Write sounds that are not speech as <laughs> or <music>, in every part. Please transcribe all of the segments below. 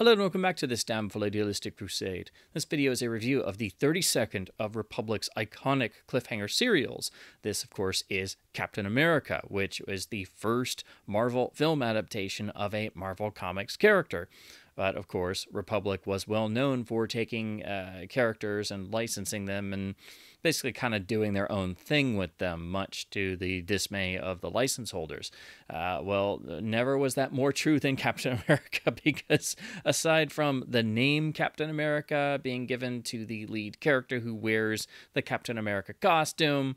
Hello and welcome back to this Damn Fool idealistic crusade. This video is a review of the 32nd of Republic's iconic cliffhanger serials. This, of course, is Captain America, which is the first Marvel film adaptation of a Marvel Comics character. But of course, Republic was well known for taking uh, characters and licensing them and basically kind of doing their own thing with them, much to the dismay of the license holders. Uh, well, never was that more true than <laughs> Captain America <laughs> because aside from the name Captain America being given to the lead character who wears the Captain America costume,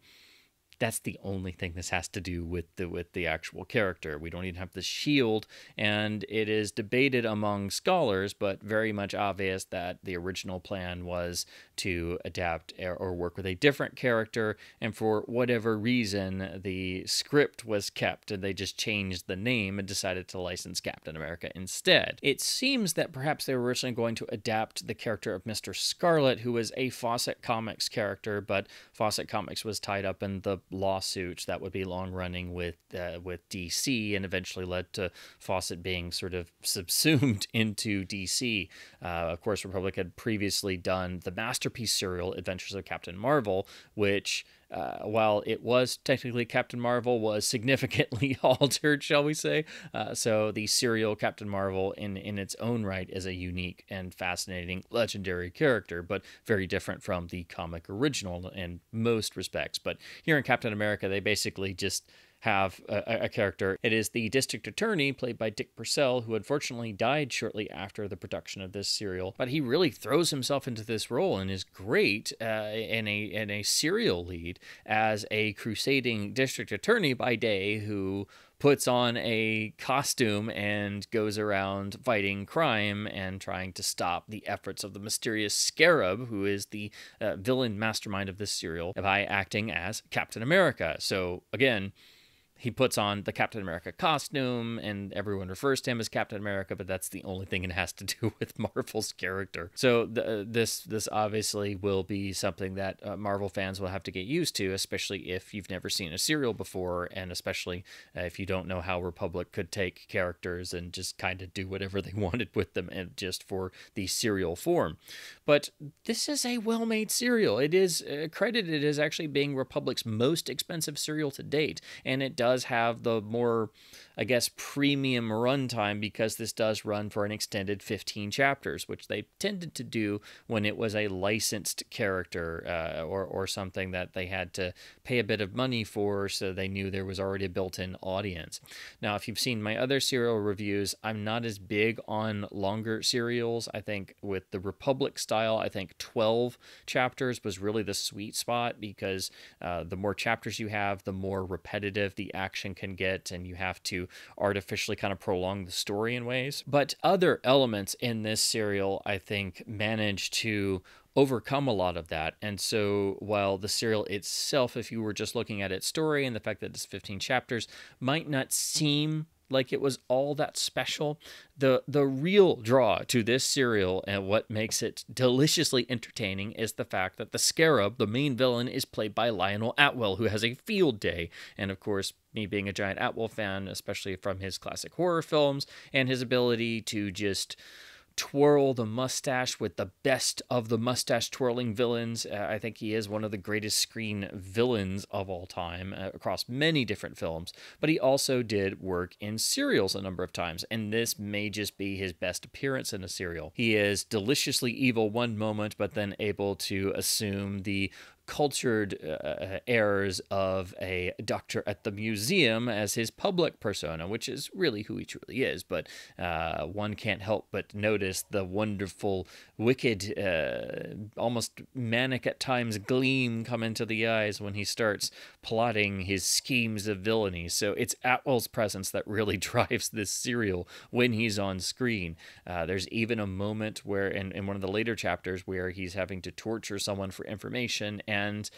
that's the only thing this has to do with the with the actual character. We don't even have the shield, and it is debated among scholars, but very much obvious that the original plan was to adapt eh, or work with a different character, and for whatever reason, the script was kept, and they just changed the name and decided to license Captain America instead. It seems that perhaps they were originally going to adapt the character of Mr. Scarlet, who was a Fawcett Comics character, but Fawcett Comics was tied up in the lawsuits that would be long running with uh, with DC and eventually led to Fawcett being sort of <laughs> subsumed into DC. Uh, of course, Republic had previously done the masterpiece serial Adventures of Captain Marvel, which uh, while it was technically Captain Marvel, was significantly <laughs> altered, shall we say? Uh, so the serial Captain Marvel, in in its own right, is a unique and fascinating, legendary character, but very different from the comic original in most respects. But here in Captain America, they basically just have a, a, character. It is the district attorney, played by Dick Purcell, who unfortunately died shortly after the production of this serial. But he really throws himself into this role and is great uh, in a in a serial lead as a crusading district attorney by day who puts on a costume and goes around fighting crime and trying to stop the efforts of the mysterious Scarab, who is the uh, villain mastermind of this serial, by acting as Captain America. So, again, he puts on the Captain America costume, and everyone refers to him as Captain America, but that's the only thing it has to do <laughs> with Marvel's character. So the, this this obviously will be something that uh, Marvel fans will have to get used to, especially if you've never seen a serial before, and especially uh, if you don't know how Republic could take characters and just kind of do whatever they <laughs> wanted with them, and just for the serial form. But this is a well-made serial. It is uh, credited as actually being Republic's most expensive serial to date, and it does does have the more, I guess, premium runtime because this does run for an extended 15 chapters, which they tended to do when it was a licensed character uh, or, or something that they had to pay a bit of money for so they knew there was already a built in audience. Now, if you've seen my other serial reviews, I'm not as big on longer serials. I think with the Republic style, I think 12 chapters was really the sweet spot because uh, the more chapters you have, the more repetitive the action can get, and you have to artificially kind of prolong the story in ways. But other elements in this serial, I think, manage to overcome a lot of that. And so while the serial itself, if you were just looking at its story and the fact that it's 15 chapters, might not seem like it was all that special. The the real draw to this serial and what makes it deliciously entertaining is the fact that the Scarab, the main villain, is played by Lionel Atwill, who has a field day. And of course, me being a giant Atwill fan, especially from his classic horror films and his ability to just twirl the mustache with the best of the mustache twirling villains. Uh, I think he is one of the greatest screen villains of all time uh, across many different films, but he also did work in serials a number of times, and this may just be his best appearance in a serial. He is deliciously evil one moment, but then able to assume the cultured uh, errors of a doctor at the museum as his public persona, which is really who he truly is. But uh, one can't help but notice the wonderful, wicked, uh, almost manic at times gleam come into the eyes when he starts plotting his schemes of villainy. So it's Atwill's presence that really <laughs> drives this serial when he's on screen. Uh, there's even a moment where, in, in one of the later chapters, where he's having to torture someone for information and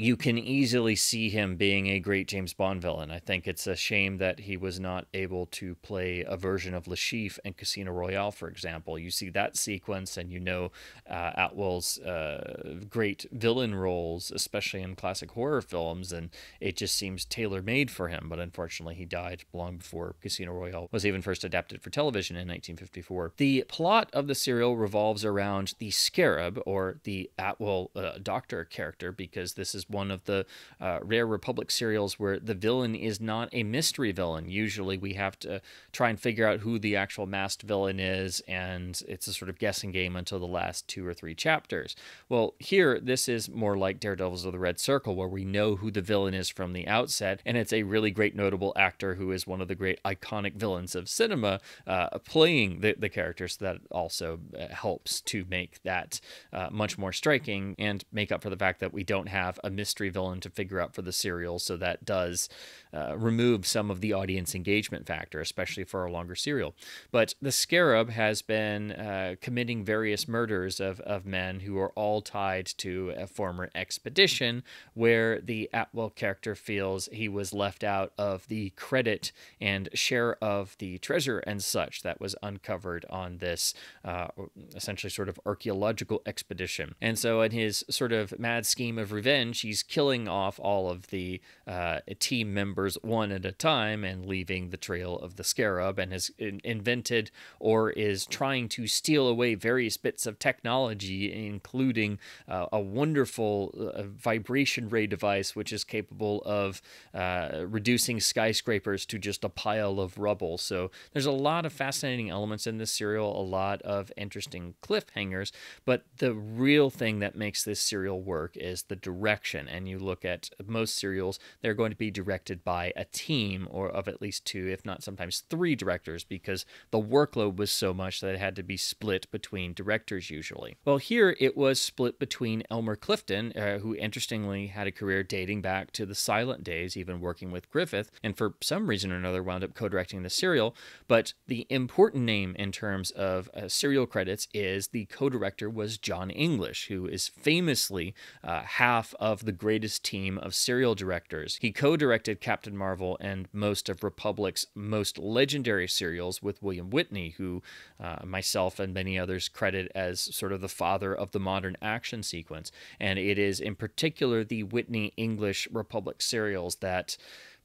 you can easily see him being a great James Bond villain. I think it's a shame that he was not able to play a version of Chiffre in Casino Royale, for example. You see that sequence, and you know uh, Atwill's uh, great villain roles, especially in classic horror films, and it just seems tailor made for him. But unfortunately, he died long before Casino Royale was even first adapted for television in 1954. The plot of the serial revolves around the Scarab, or the Atwill uh, Doctor character, because this is one of the uh, rare Republic serials where the villain is not a mystery villain. Usually we have to try and figure out who the actual masked villain is, and it's a sort of guessing game until the last two or three chapters. Well, here, this is more like Daredevils of the Red Circle, where we know who the villain is from the outset, and it's a really great, notable actor who is one of the great iconic villains of cinema uh, playing the, the character, so that also uh, helps to make that uh, much more striking and make up for the fact that we don't have a mystery villain to figure out for the serial. So that does uh, remove some of the audience engagement factor, especially for a longer serial. But the Scarab has been uh, committing various murders of, of men who are all tied to a former expedition where the Atwell character feels he was left out of the credit and share of the treasure and such that was uncovered on this uh, essentially sort of archaeological expedition. And so, in his sort of mad scheme of revenge, he's killing off all of the uh, team members one at a time and leaving the trail of the scarab and has in- invented or is trying to steal away various bits of technology, including uh, a wonderful uh, vibration ray device which is capable of uh, reducing skyscrapers to just a pile of rubble. So there's a lot of fascinating elements in this serial, a lot of interesting cliffhangers, but the real thing that makes this serial work is the direction. And you look at most serials, they're going to be directed by a team or of at least two, if not sometimes three directors, because the workload was so much that it had to be split between directors usually. Well, here it was split between Elmer Clifton, uh, who interestingly had a career dating back to the silent days, even working with Griffith, and for some reason or another wound up co directing the serial. But the important name in terms of uh, serial credits is the co director was John English, who is famously uh, half of the greatest team of serial directors. He co directed Captain Marvel and most of Republic's most legendary serials with William Witney, who uh, myself and many others credit as sort of the father of the modern action sequence. And it is in particular the Witney English Republic serials that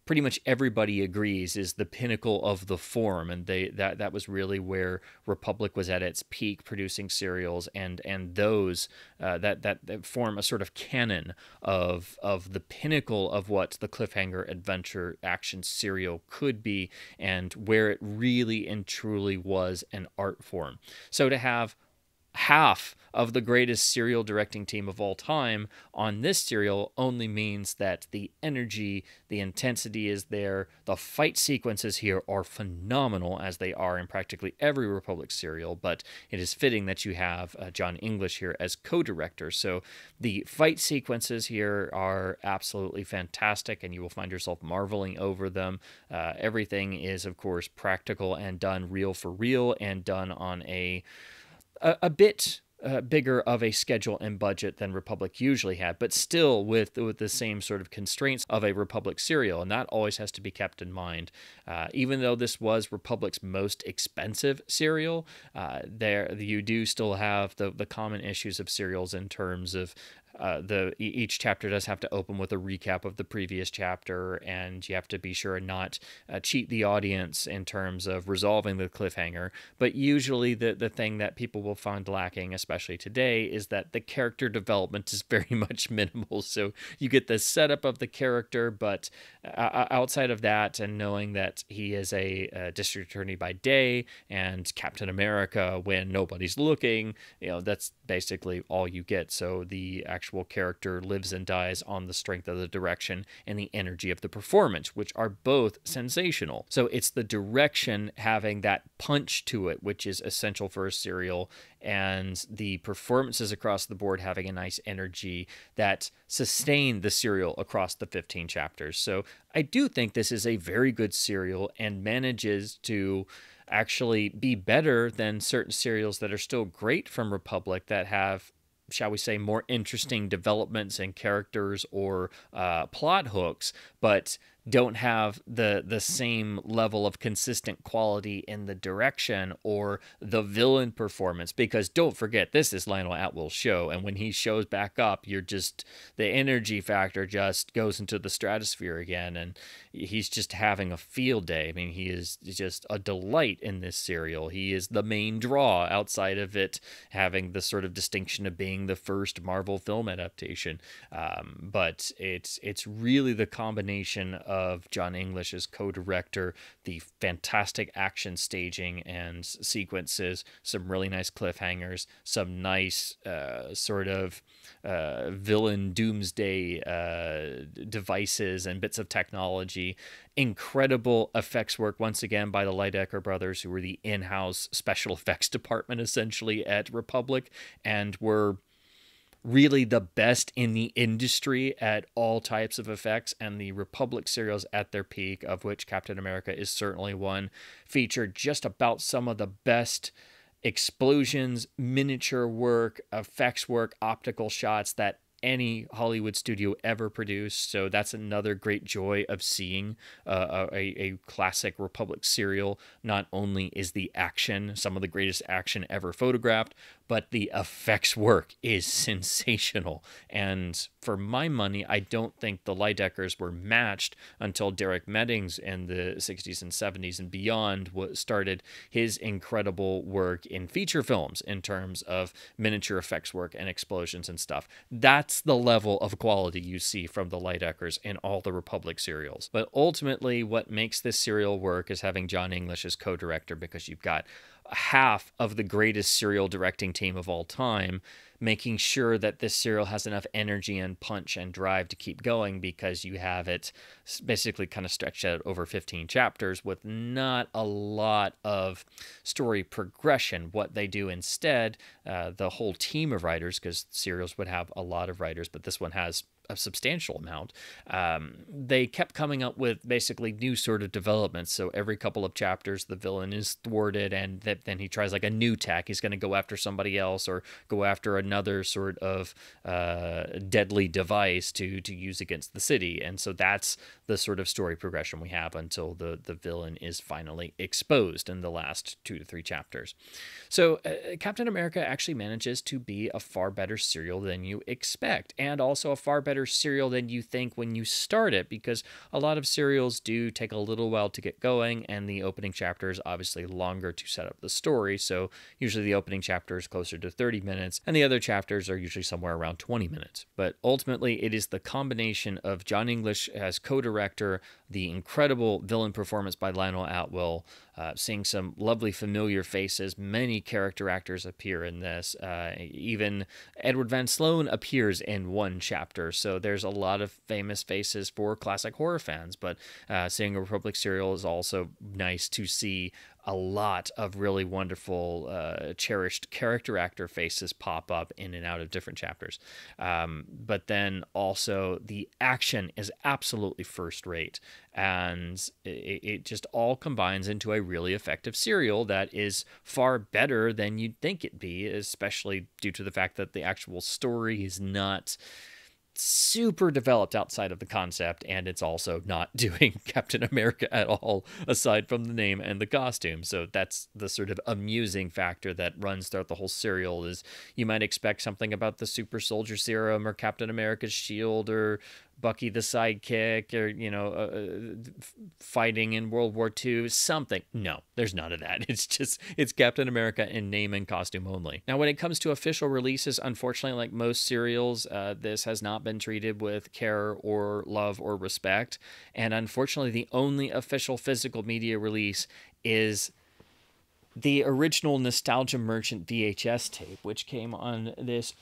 pretty much everybody agrees is the pinnacle of the form and they that that was really where republic was at its peak producing serials and and those uh, that, that that form a sort of canon of of the pinnacle of what the cliffhanger adventure action serial could be and where it really and truly was an art form. So to have half of the greatest serial directing team of all time on this serial only means that the energy, the intensity is there. The fight sequences here are phenomenal, as they are in practically every Republic serial, but it is fitting that you have uh, John English here as co director. So the fight sequences here are absolutely fantastic, and you will find yourself marveling over them. Uh, everything is, of course, practical and done real for real and done on a a, a bit uh, bigger of a schedule and budget than Republic usually had, but still with with the same sort of constraints of a Republic serial, and that always has to be kept in mind. Uh, even though this was Republic's most expensive serial, uh, there you do still have the the common issues of serials in terms of uh, the each chapter does have to open with a recap of the previous chapter, and you have to be sure and not uh, cheat the audience in terms of resolving the cliffhanger. But usually, the the thing that people will find lacking, especially today, is that the character development is <laughs> very much minimal. So you get the setup of the character, but uh, outside of that, and knowing that he is a, a district attorney by day and Captain America when nobody's looking, you know that's basically all you get. So the actual character lives and dies on the strength of the direction and the energy of the performance, which are both sensational. So it's the direction having that punch to it, which is essential for a serial, and the performances across the board having a nice energy that sustain the serial across the 15 chapters. So I do think this is a very good serial and manages to actually be better than certain serials that are still great from Republic that have shall we say, more interesting developments and characters or uh, plot hooks, but don't have the the same level of consistent quality in the direction or the villain performance because don't forget this is Lionel Atwill's show and when he shows back up you're just the energy factor just goes into the stratosphere again and he's just having a field day. I mean he is just a delight in this serial. He is the main draw outside of it having the sort of distinction of being the first Marvel film adaptation. Um, but it's it's really the combination of of John English as co director, the fantastic action staging and sequences, some really nice cliffhangers, some nice uh, sort of uh, villain doomsday uh, devices and bits of technology. Incredible effects work once again by the Lydecker brothers, who were the in house special <laughs> effects department essentially at Republic and were really the best in the industry at all types of effects, and the Republic serials at their peak, of which Captain America is certainly one, featured just about some of the best explosions, miniature work, effects work, optical shots that any Hollywood studio ever produced. So that's another great joy of seeing uh, a, a classic Republic serial. Not only is the action some of the greatest action ever photographed, but the effects work is <laughs> sensational. And for my money, I don't think the Lydeckers were matched until Derek Meddings in the 60s and 70s and beyond started his incredible work in feature films in terms of miniature effects work and explosions and stuff. That's the level of quality you see from the Lydeckers in all the Republic serials. But ultimately, what makes this serial work is having John English as co director because you've got half of the greatest serial directing team of all time, making sure that this serial has enough energy and punch and drive to keep going because you have it basically kind of stretched out over 15 chapters with not a lot of story progression. What they do instead, uh, the whole team of writers, because serials would have a lot of writers, but this one has a substantial amount. Um, they kept coming up with basically new sort of developments. So every couple of chapters, the villain is thwarted, and th- then he tries like a new tack. He's going to go after somebody else or go after another sort of uh, deadly device to to use against the city. And so that's the sort of story progression we have until the the villain is finally exposed in the last two to three chapters. So uh, Captain America actually manages to be a far better serial than you expect, and also a far better better serial than you think when you start it because a lot of serials do take a little while to get going and the opening chapter is obviously longer to set up the story. So usually the opening chapter is closer to 30 minutes and the other chapters are usually somewhere around 20 minutes. But ultimately it is the combination of John English as co-director the incredible villain performance by Lionel Atwill uh, seeing some lovely familiar faces. Many character actors appear in this. Uh, even Edward Van Sloan appears in one chapter. So there's a lot of famous faces for classic horror fans. But uh, seeing a Republic serial is also nice to see a lot of really wonderful, uh, cherished character actor faces pop up in and out of different chapters. Um, but then also the action is absolutely first rate, and it, it, just all combines into a really effective serial that is far better than you'd think it'd be, especially due to the fact that the actual story is not super developed outside of the concept, and it's also not <laughs> doing Captain America at all, aside from the name and the costume. So that's the sort of amusing factor that runs throughout the whole serial. Is you might expect something about the super soldier serum or Captain America's shield or Bucky the sidekick or, you know, uh, uh fighting in World War II, something. No, there's none of that. <laughs> It's just, it's Captain America in name and costume only. Now, when it comes to official releases, unfortunately, like most serials, uh, this has not been treated with care or love or respect. And unfortunately, the only official physical media release is the original Nostalgia Merchant VHS tape, which came on this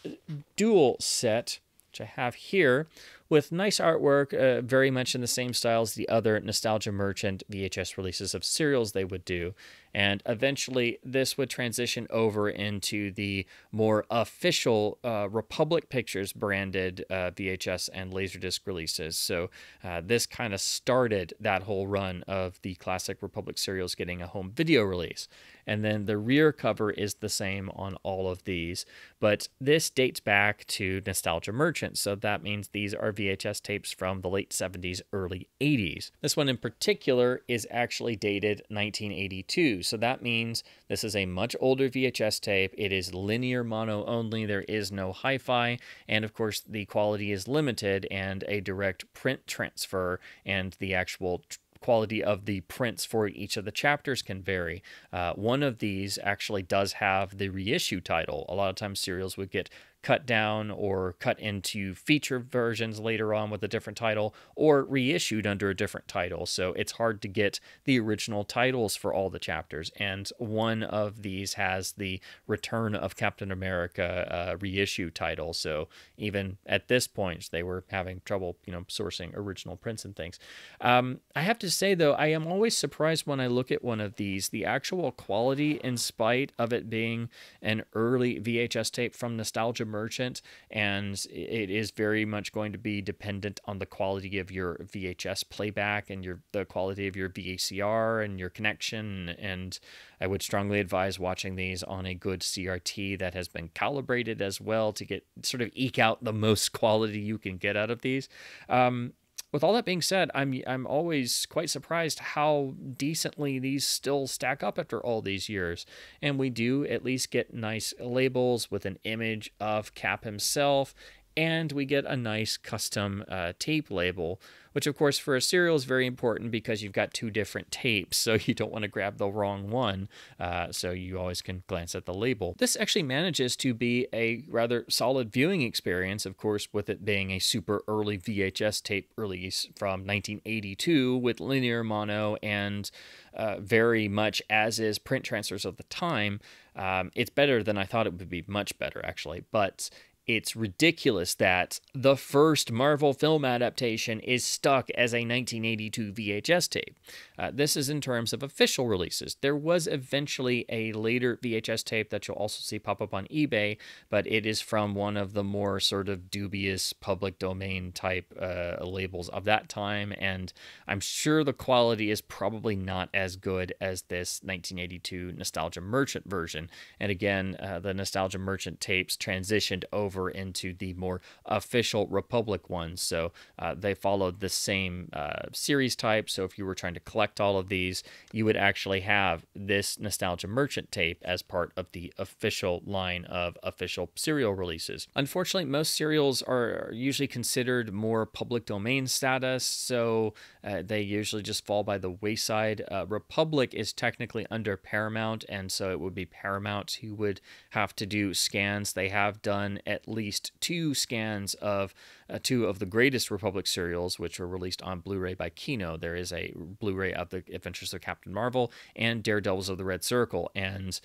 dual set, which I have here, with nice artwork, uh, very much in the same style as the other Nostalgia Merchant VHS releases of serials they would do. And eventually, this would transition over into the more official uh, Republic Pictures branded uh, VHS and Laserdisc releases. So, uh, this kind of started that whole run of the classic Republic serials getting a home video release. And then the rear cover is the same on all of these. But this dates back to Nostalgia Merchant. So, that means these are VHS tapes from the late 70s, early 80s. This one in particular is actually dated 1982. So that means this is a much older VHS tape. It is linear mono only. There is no hi fi. And of course, the quality is limited and a direct print transfer and the actual quality of the prints for each of the chapters can vary. Uh, one of these actually does have the reissue title. A lot of times serials would get cut down or cut into feature versions later on with a different title or reissued under a different title. So it's hard to get the original titles for all the chapters. And one of these has the Return of Captain America uh, reissue title. So even at this point, they were having trouble, you know, sourcing original prints and things. Um, I have to say, though, I am always surprised when I look at one of these, the actual quality, in spite of it being an early VHS tape from Nostalgia merchant, and it is very much going to be dependent on the quality of your VHS playback and your the quality of your VCR and your connection. And I would strongly advise watching these on a good CRT that has been calibrated as well to get sort of eke out the most quality you can get out of these. Um, with all that being said, I'm I'm always quite surprised how decently these still stack up after all these years. And we do at least get nice labels with an image of Cap himself, and we get a nice custom uh, tape label which of course for a serial is very important because you've got two different tapes, so <laughs> you don't want to grab the wrong one. Uh, so you always can glance at the label. This actually manages to be a rather solid viewing experience, of course, with it being a super early VHS tape release from 1982 with linear mono and uh, very much as is print transfers of the time. Um, it's better than I thought it would be, much better actually, but it's ridiculous that the first Marvel film adaptation is stuck as a 1982 VHS tape. Uh, this is in terms of official releases. There was eventually a later VHS tape that you'll also see pop up on eBay, but it is from one of the more sort of dubious public domain type uh, labels of that time, and I'm sure the quality is probably not as good as this 1982 Nostalgia Merchant version. And again, uh, the Nostalgia Merchant tapes transitioned over over into the more official Republic ones. So uh, they followed the same uh, series type. So if you were trying to collect all of these, you would actually have this Nostalgia Merchant tape as part of the official line of official serial releases. Unfortunately, most serials are usually considered more public domain status, so uh, they usually just fall by the wayside. Uh, Republic is technically under Paramount, and so it would be Paramount who would have to do scans. They have done at at least two scans of uh, two of the greatest Republic serials, which were released on Blu ray by Kino. There is a Blu ray of The Adventures of Captain Marvel and Daredevils of the Red Circle. And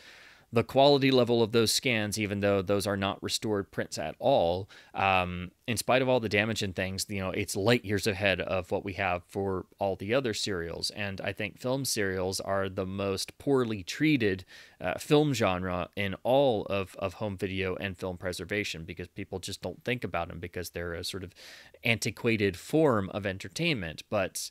the quality level of those scans, even though those are not restored prints at all, um, in spite of all the damage and things, you know, it's light years ahead of what we have for all the other serials. And I think film serials are the most poorly treated uh, film genre in all of, of home video and film preservation because people just don't think about them because they're a sort of antiquated form of entertainment. But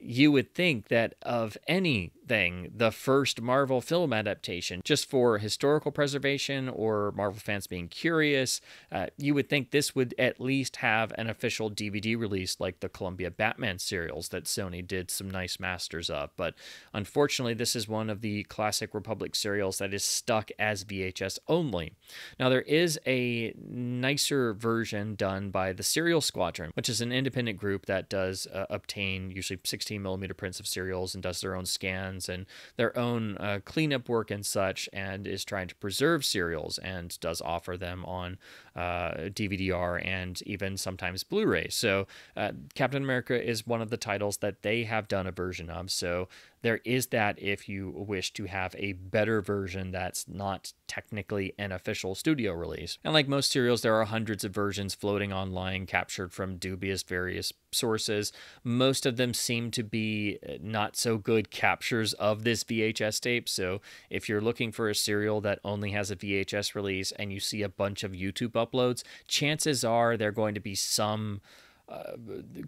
you would think that of anything, the first Marvel film adaptation, just for historical preservation or Marvel fans being curious, uh, you would think this would at least have an official DVD release like the Columbia Batman serials that Sony did some nice masters of. But unfortunately, this is one of the classic Republic serials that is stuck as VHS only. Now, there is a nicer version done by the Serial Squadron, which is an independent group that does uh, obtain usually 16 16 millimeter prints of serials and does their own scans and their own uh, cleanup work and such, and is trying to preserve serials and does offer them on DVD-R and even sometimes Blu-ray. So uh, Captain America is one of the titles that they have done a version of. So there is that if you wish to have a better version that's not technically an official studio release. And like most serials, there are hundreds of versions floating online captured from dubious various sources. Most of them seem to be uh, not so good captures of this VHS tape. So if you're looking for a serial that only has a VHS release and you see a bunch of YouTube uploads, chances are there going to be some uh,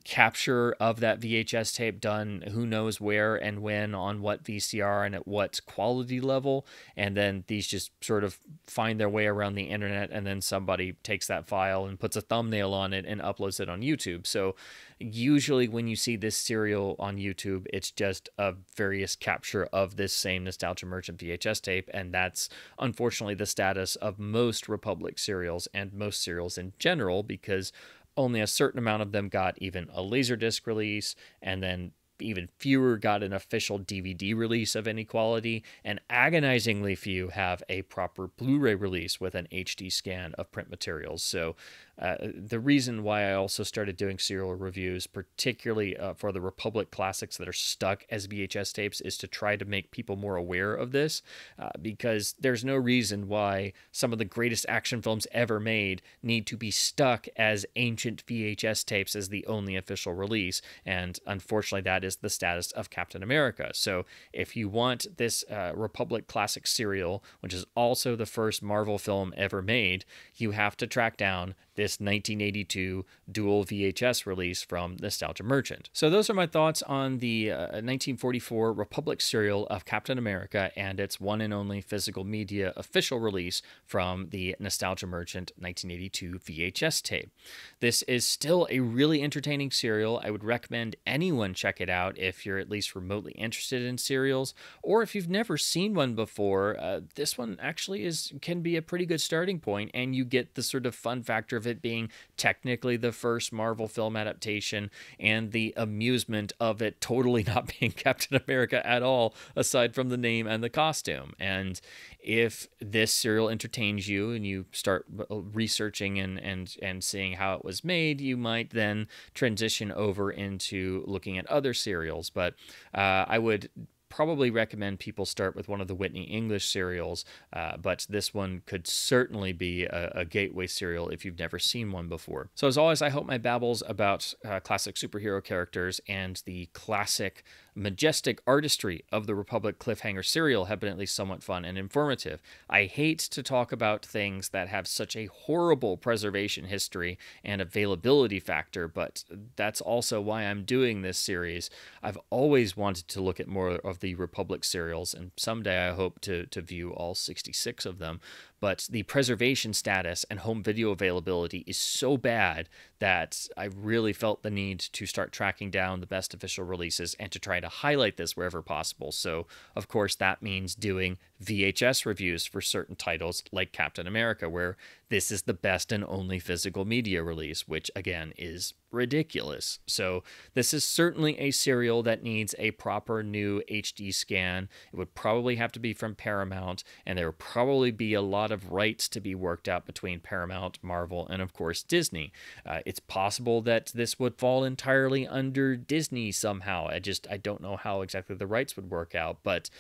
capture of that VHS tape done who knows where and when on what VCR and at what quality level and then these just sort of find their way around the internet and then somebody takes that file and puts a thumbnail on it and uploads it on YouTube. So usually when you see this serial on YouTube it's just a various capture of this same Nostalgia Merchant VHS tape and that's unfortunately the status of most Republic serials and most serials in general because only a certain amount of them got even a Laserdisc release, and then even fewer got an official DVD release of any quality, and agonizingly few have a proper Blu ray release with an HD scan of print materials. So, uh, the reason why I also started doing serial reviews, particularly uh, for the Republic classics that are stuck as VHS tapes, is to try to make people more aware of this uh, because there's no reason why some of the greatest action films ever made need to be stuck as ancient VHS tapes as the only official release. And unfortunately, that is the status of Captain America. So if you want this uh, Republic classic serial, which is also the first Marvel film ever made, you have to track down this 1982 dual VHS release from Nostalgia Merchant. So, those are my thoughts on the uh, 1944 Republic serial of Captain America and its one and only physical media official release from the Nostalgia Merchant 1982 VHS tape. This is still a really entertaining serial. I would recommend anyone check it out if you're at least remotely interested in serials, or if you've never seen one before. Uh, this one actually is can be a pretty good starting point, and you get the sort of fun factor of it being technically the first Marvel film adaptation and the amusement of it totally <laughs> not being Captain America at all, aside from the name and the costume. And if this serial entertains you and you start researching and, and, and seeing how it was made, you might then transition over into looking at other serials. But uh, I would probably recommend people start with one of the Witney English serials, uh, but this one could certainly be a, a, gateway serial if you've never seen one before. So, as always, I hope my babbles about uh, classic superhero characters and the classic majestic artistry of the Republic cliffhanger serial have been at least somewhat fun and informative. I hate to talk about things that have such a horrible preservation history and availability factor, but that's also why I'm doing this series. I've always wanted to look at more of the Republic serials, and someday I hope to, to view all 66 of them but the preservation status and home video availability is so bad that I really felt the need to start tracking down the best official releases and to try to highlight this wherever possible. So, of course, that means doing VHS reviews for certain titles like Captain America, where this is the best and only physical media release, which again is ridiculous. So, this is certainly a serial that needs a proper new HD scan. It would probably have to be from Paramount, and there would probably be a lot of rights to be worked out between Paramount, Marvel, and of course Disney. Uh, it's possible that this would fall entirely under Disney somehow. I just I don't know how exactly the rights would work out, but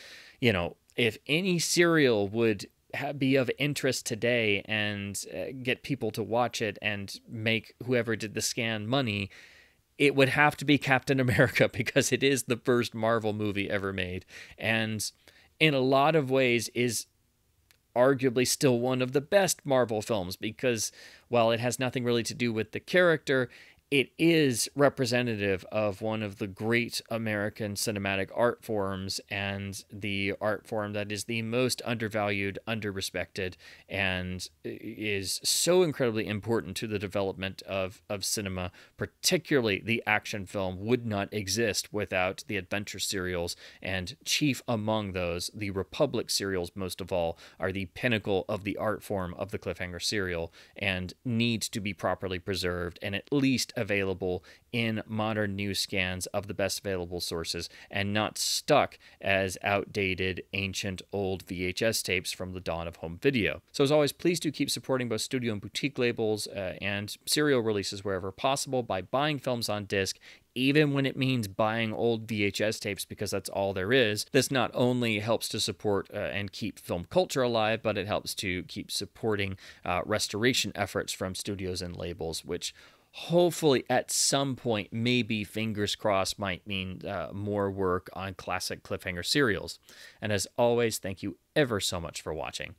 you know, if any serial would be of interest today and uh, get people to watch it and make whoever did the scan money, it would have to be Captain <laughs> America because it is the first Marvel movie ever made. And in a lot of ways is arguably still one of the best Marvel films because while it has nothing really to do with the character, it is representative of one of the great American cinematic art forms and the art form that is the most undervalued, underrespected, and is so incredibly important to the development of, of cinema, particularly the action film, would not exist without the adventure serials. And chief among those, the Republic serials, most of all, are the pinnacle of the art form of the cliffhanger serial and need to be properly preserved and at least available in modern news scans of the best available sources and not stuck as outdated, ancient, old VHS tapes from the dawn of home video. So, as always, please do keep supporting both studio and boutique labels uh, and serial releases wherever possible by buying films on disc even when it means buying old VHS tapes because that's all there is. This not only helps to support uh, and keep film culture alive, but it helps to keep supporting uh, restoration efforts from studios and labels, which hopefully at some point, maybe fingers crossed, might mean uh, more work on classic cliffhanger serials. And as always, thank you ever so much for watching.